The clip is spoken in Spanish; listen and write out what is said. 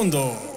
mundo.